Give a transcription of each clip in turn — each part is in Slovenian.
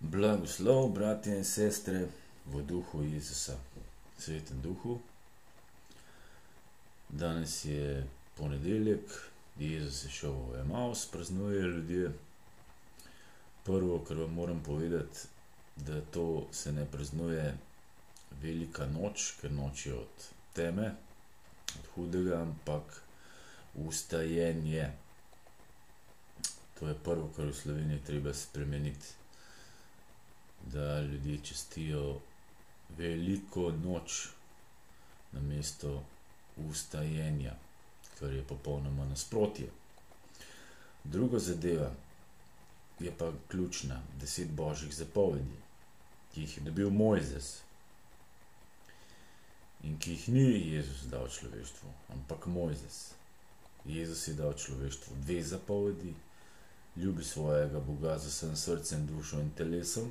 Blagoslov, bratje in sestre, v duhu Jezusa, svetem duhu. Danes je ponedeljek, Jezus je šel v Emaus, praznujejo ljudje. Prvo, kar vam moram povedati, da to se ne praznuje velika noč, ker noč je od teme, od hudega, ampak ustajenje. To je prvo, kar v Sloveniji treba spremeniti da ljudje častijo veliko noč namesto ustajenja, kar je popolnoma nasprotje. Druga zadeva je pa ključna, deset božjih zapovedi, ki jih je dobil Mojzes in ki jih ni Jezus dal človeštvu, ampak Mojzes. Jezus je dal človeštvu dve zapovedi, ljubi svojega Boga z vsem srcem, dušo in telesom,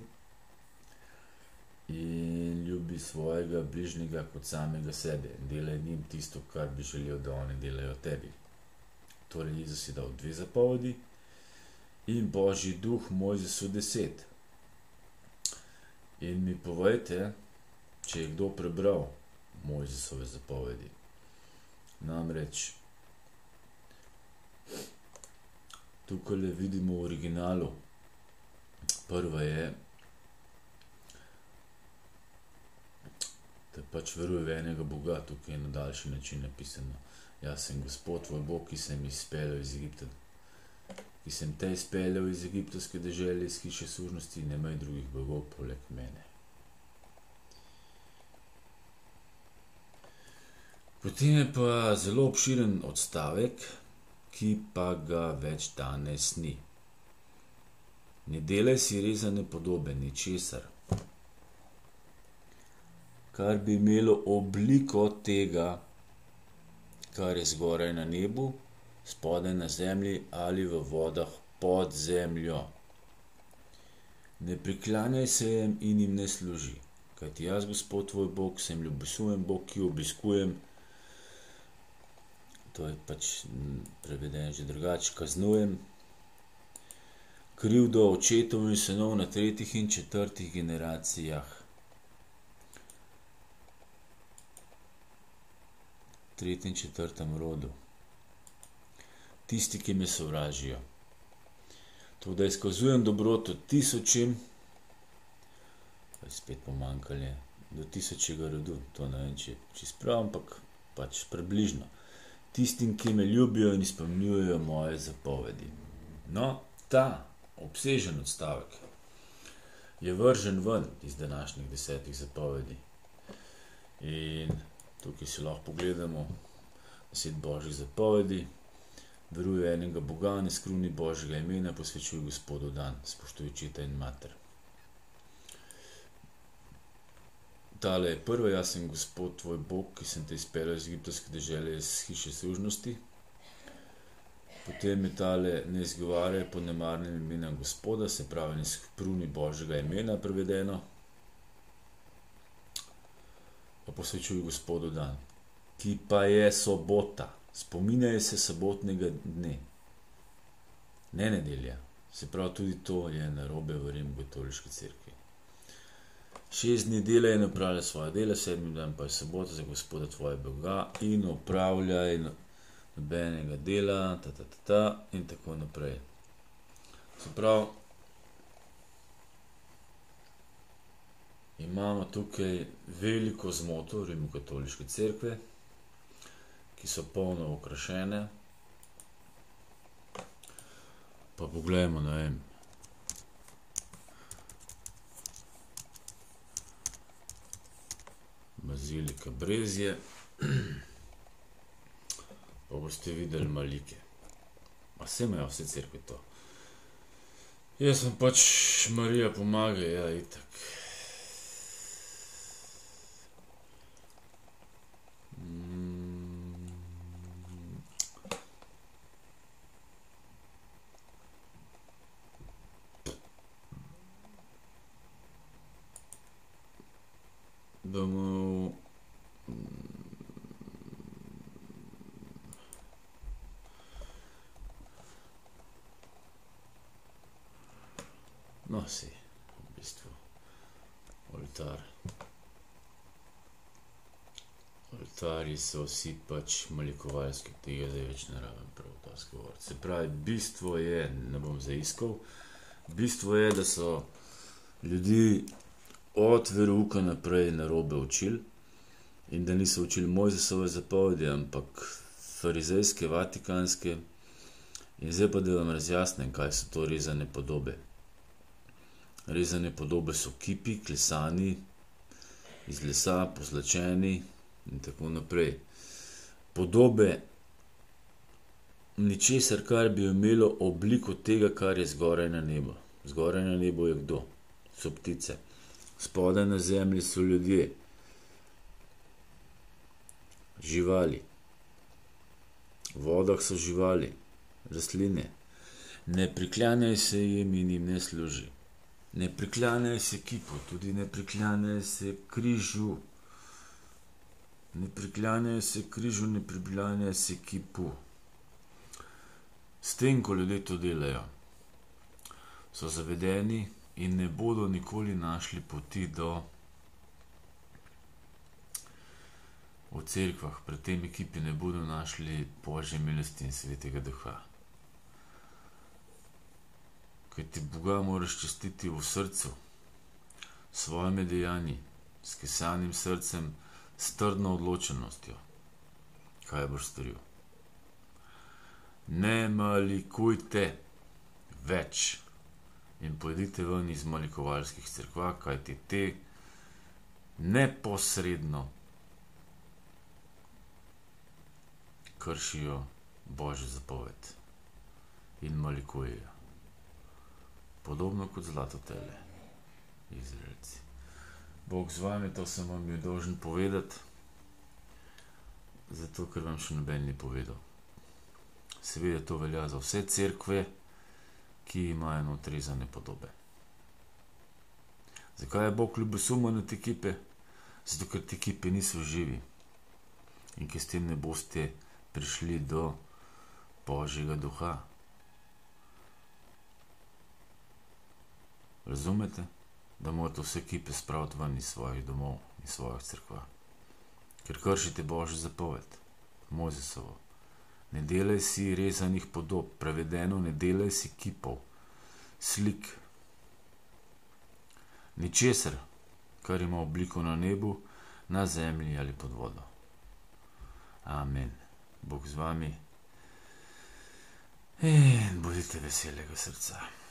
in ljubi svojega bližnjega kot samega sebe, delaj njim tisto, kar bi želel, da oni delajo tebi. Torej, Jezus je dal dve zapovedi in božji duh Mojzesu deset. In mi povejte, če je kdo prebral Mojzesove zapovedi. Namreč tukaj le vidimo v originalu. Prva je pač veruje v enega Boga, tukaj je na daljši način napisano. Jaz sem Gospod, tvoj Bog, ki sem izpeljal iz Egipta. Ki sem te izpeljal iz egiptovske države, iz hiše služnosti in imej drugih bogov poleg mene. Potem je pa zelo obširen odstavek, ki pa ga več danes ni. Ne delaj si rezane podobe, ničesar kar bi imelo obliko tega, kar je zgoraj na nebu, spodaj na zemlji ali v vodah pod zemljo. Ne priklanjaj se jim in jim ne služi, kajti jaz, Gospod tvoj Bog, sem ljubosujem Bog, ki obiskujem. To je pač prevedeno že drugače, kaznujem. Krivdo očetov in sinov na tretjih in četrtih generacijah. Tretjem in četrtem rodu. Tisti, ki me sovražijo. To, da izkazujem dobroto tisočim, pa je spet pomankanje do tisočega rodu, to ne vem, če je prav, ampak pač približno. Tistim, ki me ljubijo in izpolnjujejo moje zapovedi. No, ta obsežen odstavek je vržen ven iz današnjih desetih zapovedi. In Tukaj si lahko pogledamo deset božjih zapovedi. Veruje enega Boga, ne skruni božjega imena, posvečuje Gospodu dan, spoštuje očeta in mater. Tale je prva, jaz sem Gospod tvoj Bog, ki sem te izpeljal iz egiptovske države, iz hiše služnosti. Potem je tale ne izgovarjaj po nemarnem imenu Gospoda, se pravi, ne skruni božjega imena, prevedeno posvečuj Gospodu dan, ki pa je sobota, spominjaj se sobotnega dne, ne nedelja. Se pravi, tudi to je na robe, verjem, v katoliški crkvi. Šest dni dela in upravlja svoje delo, sedmi dan pa je sobota za Gospoda tvojega Boga in upravlja in nobenega dela, ta, ta, ta, ta, in tako naprej. Se pravi, imamo tukaj veliko zmoto Rimokatoliške cerkve, ki so polno okrašene. Pa poglejmo, ne vem. Bazilika Brezje. Pa boste videli malike. A se imajo vse cerkve to. Jaz sem pač Marija pomaga, ja, itak. Bomo No, si, v bistvu. Oltar. Oltarji so vsi pač malikovalski, tega zdaj več ne rabim prav ta sgovor. Se pravi, bistvo je, ne bom zaiskal, bistvo je, da so ljudi od veruka naprej narobe učili in da niso učili Mojzesove zapovedi, ampak farizejske, vatikanske. In zdaj pa da vam razjasnim, kaj so to rezane podobe. Rezane podobe so kipi, klesani iz lesa, pozlačeni in tako naprej. Podobe ničesar, kar bi imelo obliko tega, kar je zgoraj na nebu. Zgoraj na nebu je kdo? So ptice. Spodaj na zemlji so ljudje, živali, v vodah so živali, rastline. Ne priklanjaj se jim in jim ne služi. Ne priklanjaj se kipu, tudi ne priklanjaj se križu. Ne priklanjaj se križu, ne priklanjaj se kipu. S tem, ko ljudje to delajo, so zavedeni in ne bodo nikoli našli poti do v cerkvah, pred tem ekipi ne bodo našli božje milosti in svetega duha. Ker ti Boga moraš čestiti v srcu, s svojimi dejanji, s kesanim srcem s trdno odločenostjo, kaj boš storil. Ne malikujte več in pojdite ven iz malikovalskih crkva, kajti te neposredno kršijo božjo zapoved in malikujejo. Podobno kot zlato tele, izraelci. Bog z vami, to sem vam bil dolžen povedati, zato ker vam še noben ni povedal. Seveda to velja za vse cerkve, ki imajo notrezane podobe. Zakaj je Bog ljubosumen od ekipe? Zato, ker te ekipe niso živi in ki s tem ne boste prišli do Božjega duha. Razumete? da morate vse kipe spraviti ven iz svojih domov in svojih crkva. Ker kršite božjo zapoved, Mozesovo. Ne delaj si rezanih podob, prevedeno, ne delaj si kipov, slik, ničesar, kar ima obliko na nebu, na zemlji ali pod vodo. Amen. Bog z vami in bodite veselega srca.